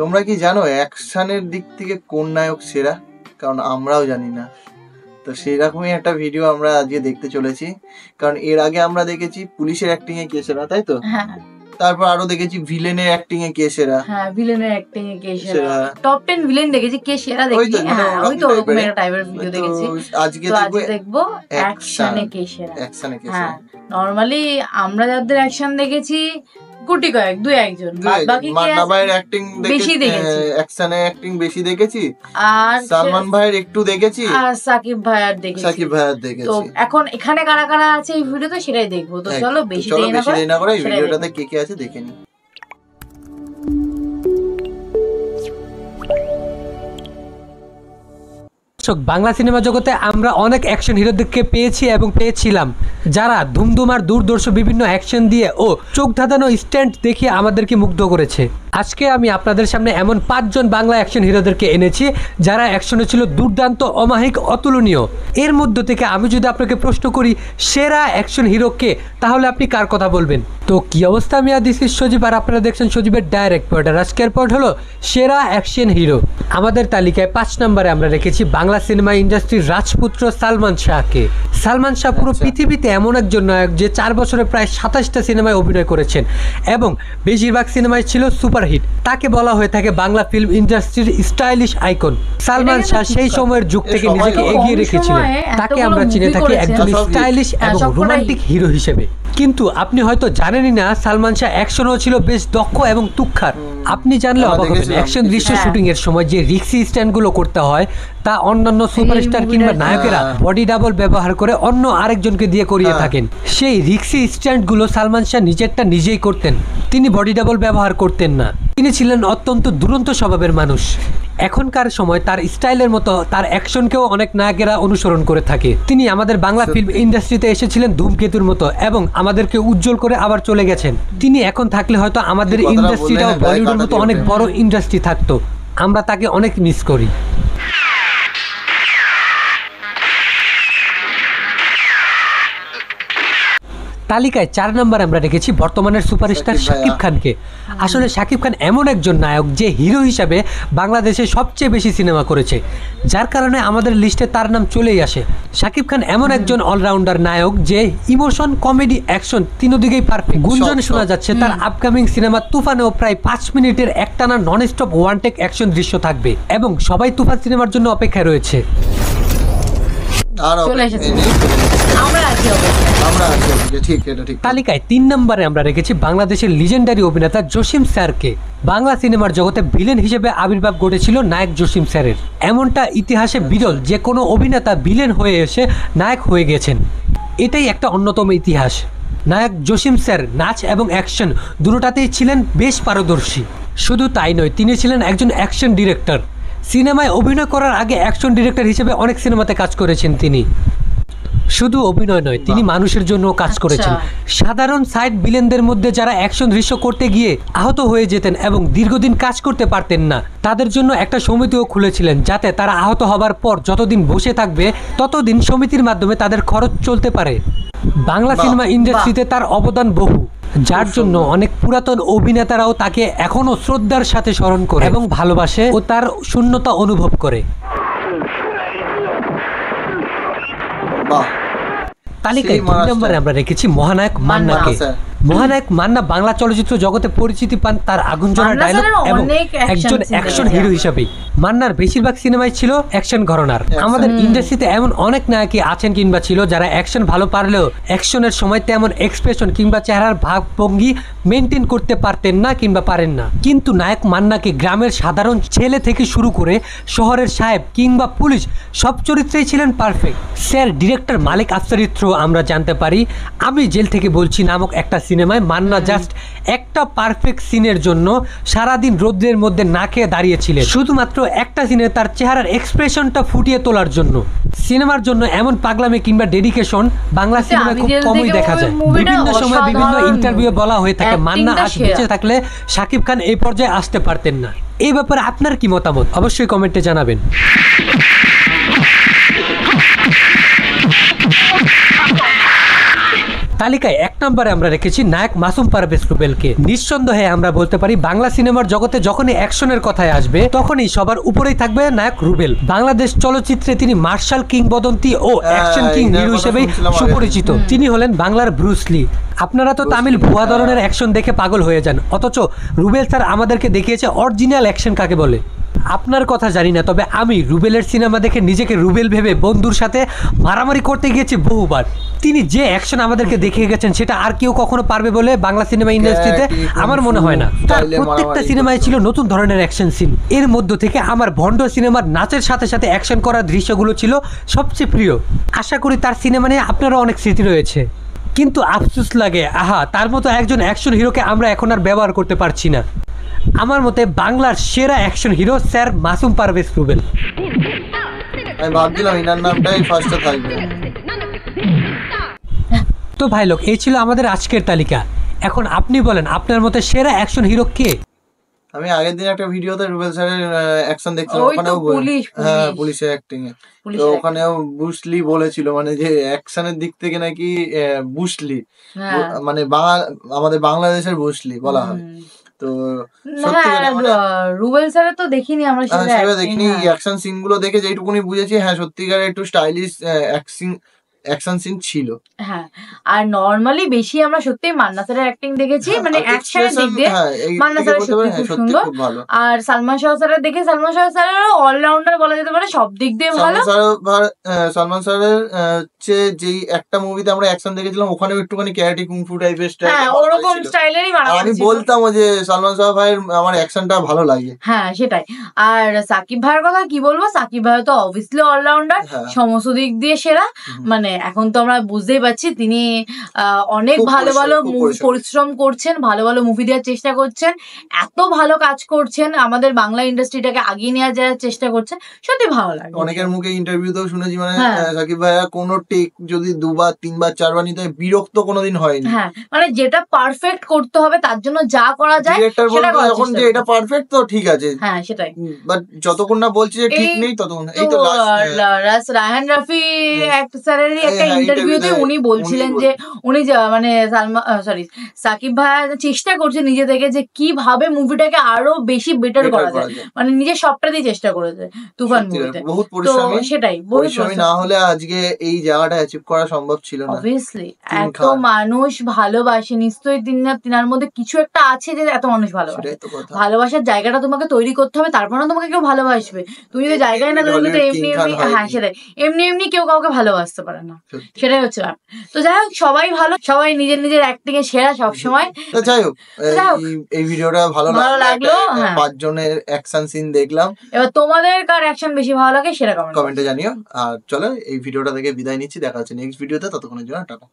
তোমরা কি জানো অ্যাকশনের দিক থেকে কোন নায়ক সেরা? কারণ আমরাও জানি না। তো সেরকমই একটা ভিডিও আমরা আজকে দেখতে চলেছি। কারণ এর আগে আমরা দেখেছি পুলিশের অ্যাক্টিং এ কে সেরা তাই তো? হ্যাঁ। তারপর আরও দেখেছি ভিলেনের অ্যাক্টিং এ কে সেরা। হ্যাঁ ভিলেনের অ্যাক্টিং এ কে সেরা। টপ 10 ভিলেন দেখেছি কে সেরা দেখি? মানে হ্যাঁ ওই তো ওরকম একটা টাইপের ভিডিও দেখেছি। আজকে তো দেখব আজকে দেখব অ্যাকশনে কে সেরা। অ্যাকশনে কে হ্যাঁ সেরা। নরমালি আমরা যাদের অ্যাকশন দেখেছি গুটি কয়েক দুই একজন। বাকি মান্না ভাইয়ের অ্যাক্টিং বেশি দেখেছি। অ্যাকশনে অ্যাক্টিং বেশি দেখেছি। আর সালমান ভাইয়ের একটু দেখেছি। আর সাকিব ভাইয়ার দেখেছি। সাকিব ভাইয়ের তো এখন এখানে কারা কারা আছে এই ভিডিওতে সেটাই দেখব। তো চলো বেশি দেরি না করে এই ভিডিওটাতে কে কে আছে দেখে নি। দর্শক, বাংলা সিনেমা জগতে আমরা অনেক অ্যাকশন হিরোদেরকে পেয়েছি এবং পেয়েছিলাম। যারা ধুমধুমার, দূরদর্শ বিভিন্ন অ্যাকশন দিয়ে ও চোখ ধাঁধানো স্ট্যান্ড দেখিয়ে আমাদেরকে মুগ্ধ করেছে। আজকে আমি আপনাদের সামনে এমন পাঁচজন বাংলা অ্যাকশন হিরোদেরকে এনেছি যারা অ্যাকশনে ছিল দুর্দান্ত অমাহিক অতুলনীয়। এর মধ্য থেকে আমি যদি আপনাকে প্রশ্ন করি সেরা অ্যাকশন হিরোকে তাহলে আপনি কার কথা বলবেন? তো কি অবস্থা আমি দিস ইস সজীব আর আপনারা দেখছেন সজীবের ডাইরেক্ট পয়েন্ট আর আজকের পয়েন্ট হলো সেরা অ্যাকশন হিরো। আমাদের তালিকায় পাঁচ নম্বরে আমরা রেখেছি বাংলা সিনেমা ইন্ডাস্ট্রির রাজপুত্র সালমান শাহকে। সালমান শাহ পুরো আচ্ছা। পৃথিবীতে এমন একজন নায়ক যে চার বছরে প্রায় সাতাশটা সিনেমায় অভিনয় করেছেন। এবং বেশিরভাগ সিনেমায় ছিল সুপারহিট তাকে বলা হয়ে থাকে বাংলা ফিল্ম ইন্ডাস্ট্রির স্টাইলিশ আইকন। সালমান শাহ সেই সময়ের যুগ থেকে নিজেকে এগিয়ে রেখেছিলেন। তাকে আমরা চিনে থাকি একজন স্টাইলিশ হ্যাঁ, এবং রোমান্টিক হিরো হিসেবে। কিন্তু আপনি হয়তো জানেনই না সালমান শাহ অ্যাকশনও ছিল বেশ দক্ষ এবং তুক্ষার। আপনি জানলে অবাক হবেন অ্যাকশন দৃশ্য হ্যাঁ। শুটিং এর সময় যে রিক্সি স্ট্যান্ডগুলো করতে হয় তা অন্যান্য সুপারস্টার কিংবা নায়কেরা হ্যাঁ। বডি ডাবল ব্যবহার করে অন্য আরেকজনকে দিয়ে করিয়ে হ্যাঁ। থাকেন সেই রিক্সি স্ট্যান্ডগুলো সালমান শাহ নিজেরটা নিজেই করতেন তিনি বডি ডাবল ব্যবহার করতেন না তিনি ছিলেন অত্যন্ত দুরন্ত স্বভাবের মানুষ এখনকার সময় তার স্টাইলের মতো তার অ্যাকশনকেও অনেক নায়কেরা অনুসরণ করে থাকে। তিনি আমাদের বাংলা ফিল্ম ইন্ডাস্ট্রিতে এসেছিলেন ধূমকেতুর মতো এবং আমাদেরকে উজ্জ্বল করে আবার চলে গেছেন। তিনি এখন থাকলে হয়তো আমাদের ইন্ডাস্ট্রিটাও বলিউডের মতো অনেক বড় ইন্ডাস্ট্রি থাকতো। আমরা তাকে অনেক মিস করি। তালিকায় চার নম্বর আমরা রেখেছি বর্তমানের সুপারস্টার শাকিব খানকে। আসলে শাকিব খান এমন একজন নায়ক যে হিরো হিসাবে বাংলাদেশে সবচেয়ে বেশি সিনেমা করেছে। যার কারণে আমাদের লিস্টে তার নাম চলেই আসে। শাকিব খান এমন একজন অলরাউন্ডার নায়ক যে ইমোশন কমেডি অ্যাকশন তিনদিকেই পারফেক্ট গুঞ্জন শোনা যাচ্ছে তার আপকামিং সিনেমা তুফানেও প্রায় পাঁচ মিনিটের একটানা non stop one take action দৃশ্য থাকবে এবং সবাই তুফান সিনেমার জন্য অপেক্ষায় রয়েছে। চলে এসেছে। নেই, চলে এসেছে। আমরা আছি আমরা আছি ঠিক এটা ঠিক। তালিকায় তিন নম্বরে আমরা রেখেছি বাংলাদেশের লিজেন্ডারি অভিনেতা জসিম স্যারকে। বাংলা সিনেমার জগতে ভিলেন হিসেবে আবির্ভাব ঘটেছিল নায়ক জসিম স্যারের। এমনটা ইতিহাসে বিরল যে কোনো অভিনেতা ভিলেন হয়ে এসে নায়ক হয়ে গেছেন। এটাই একটা অন্যতম ইতিহাস। নায়ক জসিম স্যার নাচ এবং অ্যাকশন দুটোটাতেই ছিলেন বেশ পারদর্শী। শুধু তাই নয় তিনি ছিলেন একজন অ্যাকশন ডিরেক্টর সিনেমায় অভিনয় করার আগে অ্যাকশন ডিরেক্টর হিসেবে অনেক সিনেমাতে কাজ করেছেন তিনি। শুধু অভিনয় নয় তিনি মানুষের জন্য কাজ আচ্ছা। করেছেন। সাধারণ সাইড বিলেনদের মধ্যে যারা অ্যাকশন দৃশ্য করতে গিয়ে আহত হয়ে যেতেন এবং দীর্ঘদিন কাজ করতে পারতেন না তাদের জন্য একটা সমিতিও খুলেছিলেন যাতে তারা আহত হবার পর যতদিন বসে থাকবে ততদিন সমিতির মাধ্যমে তাদের খরচ চলতে পারে। বাংলা সিনেমা ইন্ডাস্ট্রিতে তার অবদান বহু। যার জন্য অনেক পুরাতন অভিনেতারাও তাকে এখনও শ্রদ্ধার সাথে স্মরণ করে এবং ভালোবাসে ও তার শূন্যতা অনুভব করে। তালিকায় দুই নম্বরে আমরা রেখেছি মহানায়ক মান্নাকে। মহানায়ক মান্না বাংলা চলচ্চিত্র জগতে পরিচিতি পান তার আগুন মান্না ডায়লগ এবং একজন অ্যাকশন হিরো হিসাবে। মান্নার বেশিরভাগ সিনেমায় ছিল অ্যাকশন ঘরনার। আমাদের ইন্ডাস্ট্রিতে এমন অনেক নায়কই আছেন কিংবা ছিল যারা অ্যাকশন ভালো পারলেও অ্যাকশনের সময় তেমন এক্সপ্রেশন কিংবা চেহারার ভাবভঙ্গি মেনটেন করতে পারতেন না কিংবা পারেন না। কিন্তু নায়ক মান্নাকে গ্রামের সাধারণ ছেলে থেকে শুরু করে শহরের সাহেব কিংবা পুলিশ সব চরিত্রেই ছিলেন পারফেক্ট স্যার ডিরেক্টর মালিক আফসারির থ্রু আমরা জানতে পারি। আমি জেল থেকে বলছি নামক একটা সিনেমায় মান্না জাস্ট একটা পারফেক্ট সিনের জন্য সারাদিন রৌদ্রের মধ্যে না খেয়ে দাঁড়িয়েছিলেন। শুধুমাত্র একটা সিনে তার চেহারার এক্সপ্রেশনটা ফুটিয়ে তোলার জন্য। সিনেমার জন্য এমন পাগলামি কিংবা ডেডিকেশন বাংলা আচ্ছা, সিনেমায় খুব কমই দেখা যায়। বিভিন্ন সময় বিভিন্ন ইন্টারভিউ বলা হয়ে থাকে মান্না আজ বেঁচে থাকলে শাকিব খান এই পর্যায়ে আসতে পারতেন না। এই ব্যাপারে আপনার কি মতামত? অবশ্যই কমেন্টে জানাবেন। তালিকায় এক নম্বরে আমরা রেখেছি নায়ক মাসুম পারভেজ রুবেলকে। নিঃসন্দেহে আমরা বলতে পারি বাংলা সিনেমার জগতে যখনই অ্যাকশনের কথায় আসবে তখনই সবার উপরেই থাকবে নায়ক রুবেল। বাংলাদেশ চলচ্চিত্রে তিনি মার্শাল কিংবদন্তি ও অ্যাকশন কিং হিরো কথা হিসেবেই সুপরিচিত। তিনি হলেন বাংলার ব্রুসলি আপনারা তো তামিল ভুয়া হ্যাঁ। ধরনের অ্যাকশন দেখে পাগল হয়ে যান। অথচ রুবেল স্যার আমাদেরকে দেখিয়েছে অরিজিনাল অ্যাকশন কাকে বলে? আপনার কথা জানি না তবে আমি রুবেলের সিনেমা দেখে নিজেকে রুবেল ভেবে বন্ধুর সাথে মারামারি করতে গিয়েছি বহুবার। তিনি যে অ্যাকশন আমাদেরকে দেখিয়ে গেছেন সেটা আর কেউ কখনো পারবে বলে বাংলা সিনেমা ইন্ডাস্ট্রিতে আমার মনে হয় না তার প্রত্যেকটা সিনেমায় ছিল নতুন ধরনের অ্যাকশন সিন এর মধ্য থেকে আমার ভন্ড সিনেমার নাচের সাথে সাথে অ্যাকশন করার দৃশ্যগুলো ছিল সবচেয়ে প্রিয় আশা করি তার সিনেমা নিয়ে আপনারও অনেক স্মৃতি রয়েছে কিন্তু আফসুস লাগে আহা তার মতো একজন অ্যাকশন হিরোকে আমরা এখন আর ব্যবহার করতে পারছি না আমার মতে বাংলার সেরা action hero sir Masum Parvez Rubel আমি ভাবছিলাম ইনার নামটাই ফার্স্টে থাকবে তো ভাই লোক এই ছিল আমাদের আজকের তালিকা। এখন আপনি বলেন আপনার মতে সেরা অ্যাকশন হিরো কে? আমি আগের দিন একটা ভিডিওতে রুবেল স্যারের অ্যাকশন দেখছিলাম ওখানেও পুলিশ, হ্যাঁ পুলিশের অ্যাক্টিং এ। তো ওখানেও বুসলি বলেছিল মানে যে অ্যাকশনের দিক থেকে নাকি আহ, বুসলি হ্যাঁ। মানে বাংলা আমাদের বাংলাদেশের বুসলি বলা হয়। তো হ্যাঁ, রুবেল স্যারের তো দেখিনি আমরা হ্যাঁ, সেটা দেখিনি হ্যাঁ। অ্যাকশন সিনগুলো দেখে যেটুকুনি বুঝেছি হ্যাঁ সত্যিকার একটু স্টাইলিশ অ্যাকশন অ্যাকশন সিন ছিল। হ্যাঁ আর নর্মালি বেশি আমরা সত্যি মান্না স্যারের অ্যাক্টিং দেখেছি মানে আর অ্যাকশনের দিক দিয়ে হ্যাঁ, মান্না স্যারের সত্যি হ্যাঁ, খুব সুন্দর। আর সালমান শাহ স্যারের দেখে সালমান শাহ স্যারেরও অলরাউন্ডার বলা যেতে পারে সব দিক দিয়ে ভালো। সালমান স্যারের হচ্ছে যেই একটা মুভিতে আমরা অ্যাকশন দেখেছিলাম ওখানেও একটুখানি ক্যারাটি কুংফু টাইপের স্টাইল হ্যাঁ ওরকম স্টাইলেরই আর আমি বলতাম যে সালমান শাহ ভাইয়ের আমার অ্যাকশনটা ভালো লাগে। হ্যাঁ সেটাই। আর সাকিব ভাইয়ের কথা কি বলব সাকিব ভাই তো অবভিয়াসলি অলরাউন্ডার হ্যাঁ। সমস্ত দিক দিয়ে সেরা। মানে এখন তো আমরা বুঝতেই পারছি তিনি অনেক ভালো ভালো পরিশ্রম। করছেন ভালো ভালো মুভি দেওয়ার চেষ্টা করছেন এত ভালো কাজ করছেন আমাদের বাংলা ইন্ডাস্ট্রিটাকে আগিয়ে নিয়ে যাওয়ার চেষ্টা করছেন সত্যি ভালো লাগে অনেকের মুখে ইন্টারভিউতেও শুনেছি মানে হ্যাঁ। সাকিব ভাইয়া কোনো টেক যদি দুবার তিনবার চারবার নিতে হয়, বিরক্ত কোনোদিন হয়নি হ্যাঁ মানে যেটা পারফেক্ট করতে হবে তার জন্য যা করা যায় সেটা যখন যে এটা পারফেক্ট তো ঠিক আছে হ্যাঁ সেটাই বাট যতক্ষণ না বলছি যে ঠিক নেই ততক্ষণ এই তো তো হ্যাঁ। রায়হান রাফি একটা স্যারেরই একটা হ্যাঁ, ইন্টারভিউতে interview-তে উনি বলছিলেন যে উনি মানে সালমা সরি সাকিব ভাই চেষ্টা করছে নিজে থেকে যে কীভাবে মুভিটাকে আরও বেশি বেটার করা যায়। মানে নিজের সবটা দিয়ে চেষ্টা করেছে তুফান মুভিতে। বহুত পরিশ্রমী। সেটাই পরিশ্রমী না হলে আজকে এই জায়গাটা অ্যাচিভ করা সম্ভব ছিল না। অবভিয়াসলি এত মানুষ ভালোবাসে নিশ্চয়ই তিনার তিনার মধ্যে কিছু একটা আছে যে এত মানুষ ভালোবাসে। তো ভালোবাসার জায়গাটা তোমাকে তৈরি করতে হবে তারপর না তোমাকে কেউ ভালোবাসবে। তুমি যদি জায়গায় না তৈরি করতে এমনি এমনি হ্যাঁ সেটাই। এমনি এমনি কেউ কাউকে ভালোবাসতে পারে না। সেটাই হচ্ছে ব্যাপার। তো যাই হোক সবাই ভালো সবাই নিজের নিজের অ্যাক্টিং এ সেরা সবসময়। তো যাই হোক এই- ভিডিওটা ভালো লাগল, পাঁচ। পাঁচজনের অ্যাকশন সিন দেখলাম। এবার তোমাদের কার অ্যাকশন বেশি ভালো লাগে সেটা কমেন্ট কমেন্টে জানিও। আর চলো এই ভিডিওটা থেকে বিদায় নিচ্ছি। দেখা হচ্ছে নেক্সট ভিডিওতে ততক্ষণের জন্য টাটা।